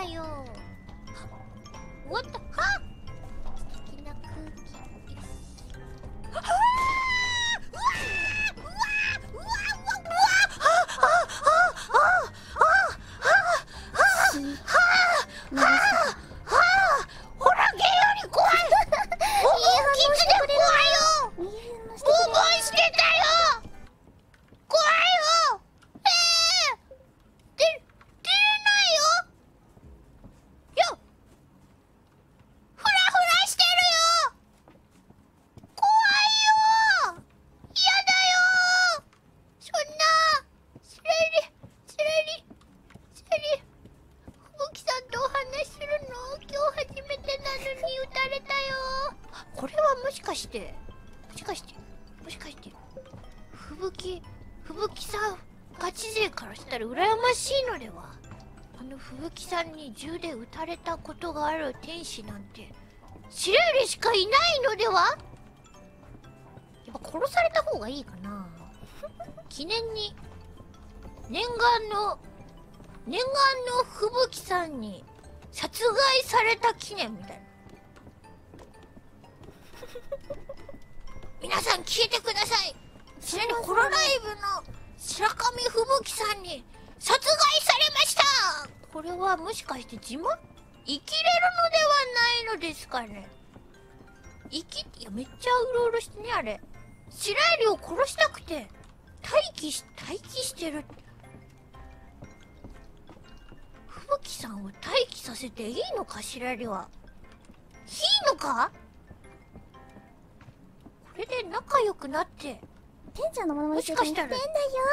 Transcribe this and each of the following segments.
わよ。終わっしてもしかしてもしかして吹雪吹雪さんガチ勢からしたら羨ましいのでは？あの吹雪さんに銃で撃たれたことがある天使なんてシレリしかいないのでは？やっぱ殺された方がいいかな。記念に念願の念願の吹雪さんに殺害された記念みたいな。皆さん聞いてください。ちなみにこのライブの白神吹雪さんに殺害されました。これはもしかして自慢生きれるのではないのですかね。生きいやめっちゃうろうろしてねあれ。白百合を殺したくて待機し待機してる。吹雪さんを待機させていいのか白百合は。いいのか？で仲良くなって。てんちゃんのものまねもしかしたら。てんだよ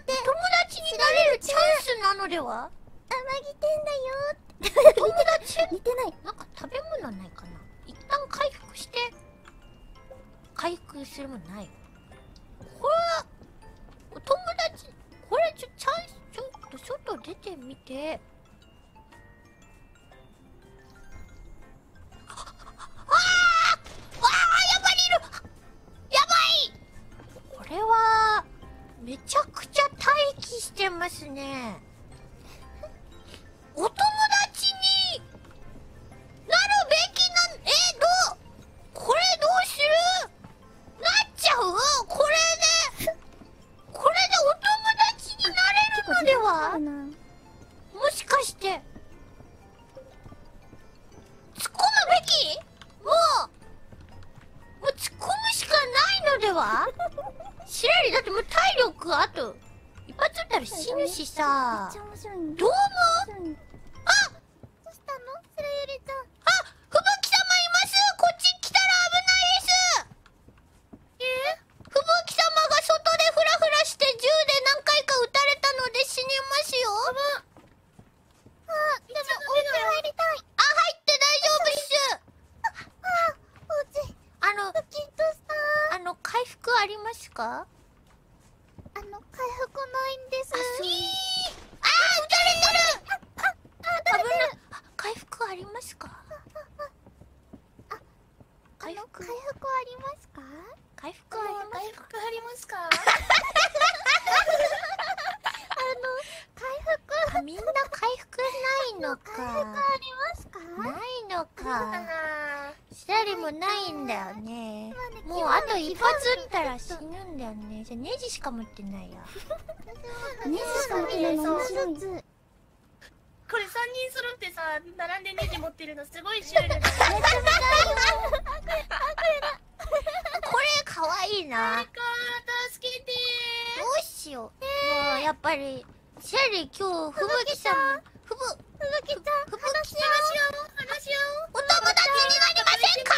って友達になれるチャンスなのでは？天城てんだよ友達？似てない。なんか食べ物ないかな？一旦回復して。回復するものない。これはお友達これちょチャンスちょっと外出てみてますね。ゃ面白いんだどう思う？面白い。あ！どうしたの？それゆりちゃん。あ！吹雪様います！こっち来たら危ないです！え？吹雪様が外でフラフラして銃で何回か撃たれたので死にますよ。あでもお家入りたい。あ入って大丈夫っす。あお家。あのドキッとした。あの回復ありますか？あの回復ないんです回復ありますか回あの復回復ありますか回復あります回復ありますかあの回復みんな回復ないの回復ありますかないのかあシラリもないんだよね。もうあと一発撃ったら死ぬんだよね。じゃあネジしか持ってないや。ネジしか持ってない。の面白いーこれ3人揃ってさ並んでネジ持ってるのすごいシュールだ。ねこれかわいいな。誰か助けて。どうしよう。もうやっぱりシラリ今日吹雪さんふぶ吹雪ちゃん話し合おう話し合おうお友達になりませんか？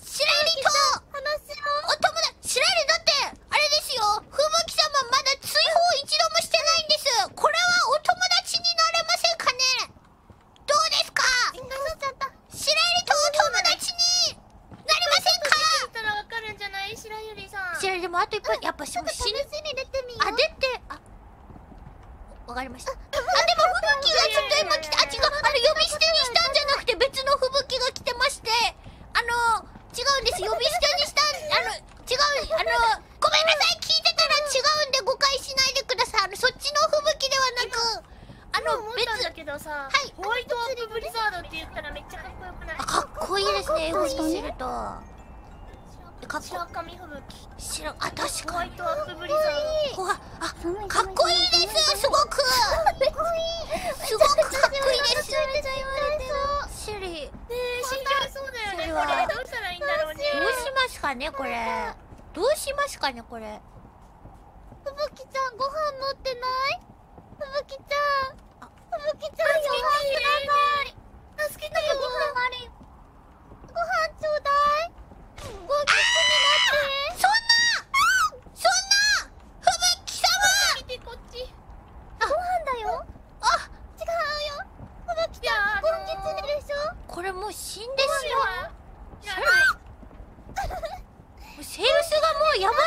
シラリと話しお友達シラリだってあれですよ吹雪様まだ追放一度もしてないんですこれはお友達になれませんか？ねどうですかしちゃったシラリとお友達になりませんか聞いたらわかるんじゃない白でもあと一発やっぱ死ぬ試しに出てみようあ出て。あわかりましたあでも吹雪がちょっと今来てあ違うあの呼び捨てにしたんじゃなくて別の吹雪が来てましてあの違うんです呼び捨てにしたんあの違うあのごめんなさい聞いてたら違うんで誤解しさはなくあの別今思ったんだけどさ、はいホワイトはったらめっちゃかっこよくない？あかっこいいですね英語にするとえかっこ白髪吹雪。白あ確ホワイかにトアップブリザーこわあかっこいいですすごく。すごくかっこいいです。シェリー。ドねえ死んじゃいそうだよね。これどうしたらいいんだろうね。どうしますかねこれ。どうしますかねこれ。ふぶきちゃんご飯持ってない？ふぶきちゃん。ふぶきちゃんご飯ください助けてよご飯。ちょうだい。ごちになってなそんな吹雪様見てこっちご飯だよあ違うよふぶきちゃんいやあのーゴンギツネでしょこれもう死んですよいやないセールスがもうやばい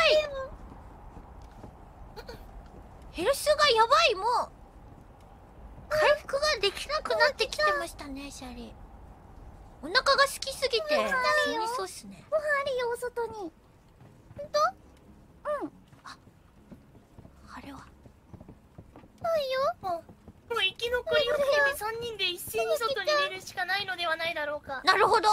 ヘルスがやばいもう回復ができなくなってきてましたねシャリお腹が空きすぎて死にそうっすねご飯あるよお外にほんとうんあれはないよもうもう生き残りを含め3人で一斉に外に出るしかないのではないだろうか。なるほど。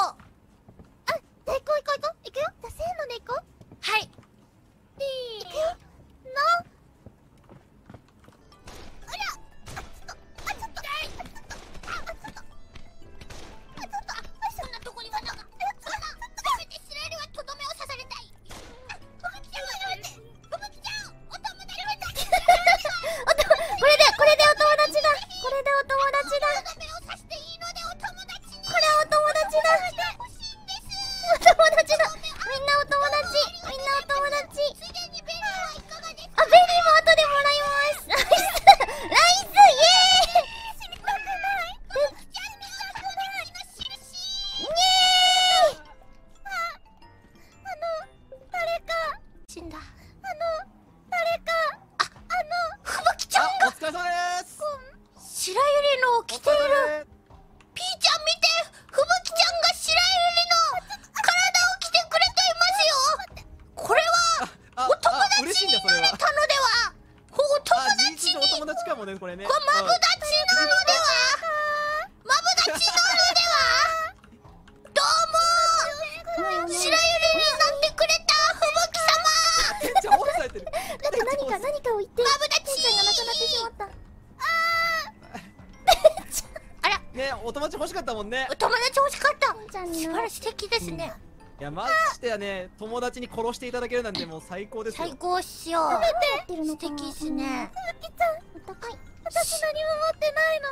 しかったもんね。お。友達欲しかった。素晴らしい素敵ですね。いや、ましてやね、友達に殺していただけるなんてもう最高ですよ。最。高っすよ。やってるの素敵っすね。ふぶきちゃん。お高い。私何も持ってないの。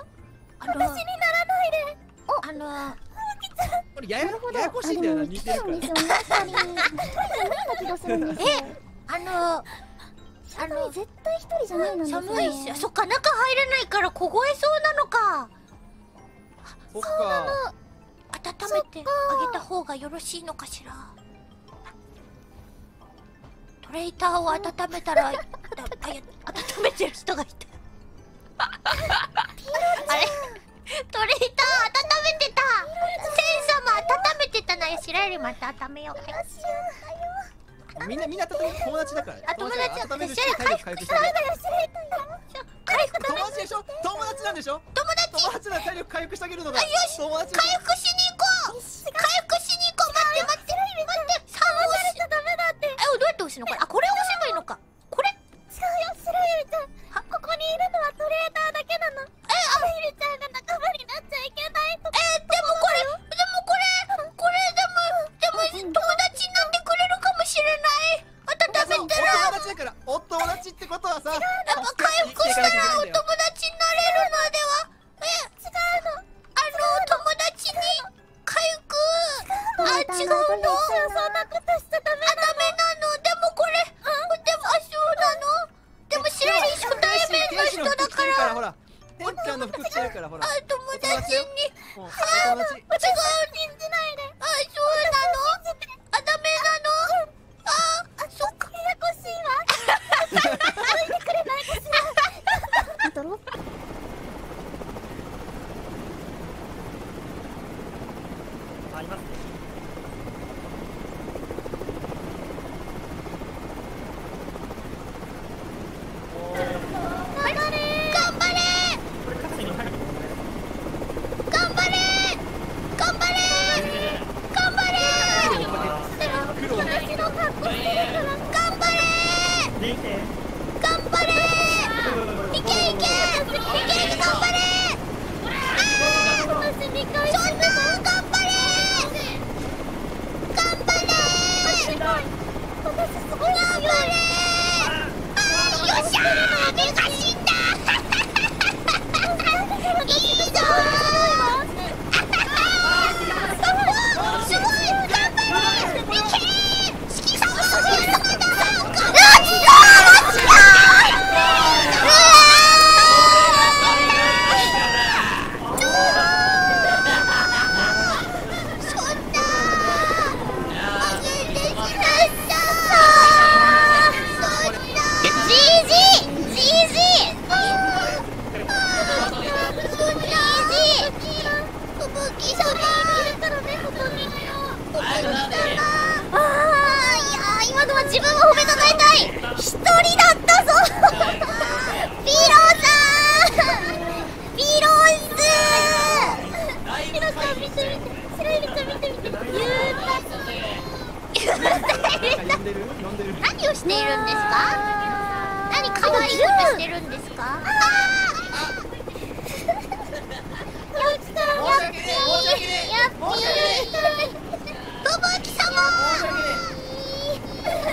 私にならないで。あのこれややなるほどややこしいんだよな、似てるから。んですよね二人変な気がするんですよあのあ寒のい絶対一人じゃないのに寒いっすよそっか中入れないから凍えそうなのかそっか。温めてあげた方がよろしいのかしら？トレーターを温めたら温めてる人がいた。あれ？トレーター温めてた。センサーも温めてたなよ。白よりまた温めよう。はいみんなみんな友達だから。あ友達だ温めるし回復してる。回復友達でしょ？友達なんでしょ？友達。友達回復してあげるのがあよし。友達回復しに行こう。回復しに行こう。待って待って待って。3を押しちゃダメだって。えどうやって押すのこれあこれを押せばいいのか。これ？白ゆりちゃん。ここにいるのはトレーダーだけなの。え白ゆりちゃんが仲間になっちゃいけないと。かえー、でもこれでもこれこれでもでも友達になってくれるかもしれない。温めたらお友達だから。お友達ってことはさやっぱ回復したらにもう何をしているんですか？何可愛いことしてるんですか？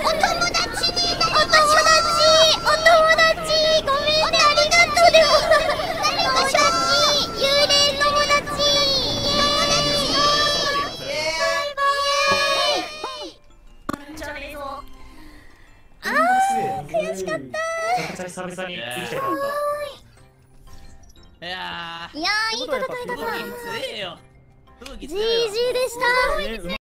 お友達々に生きてたんだいやいやーいい戦いだったー、強えよ。吹雪ジージ強えよ。ーでした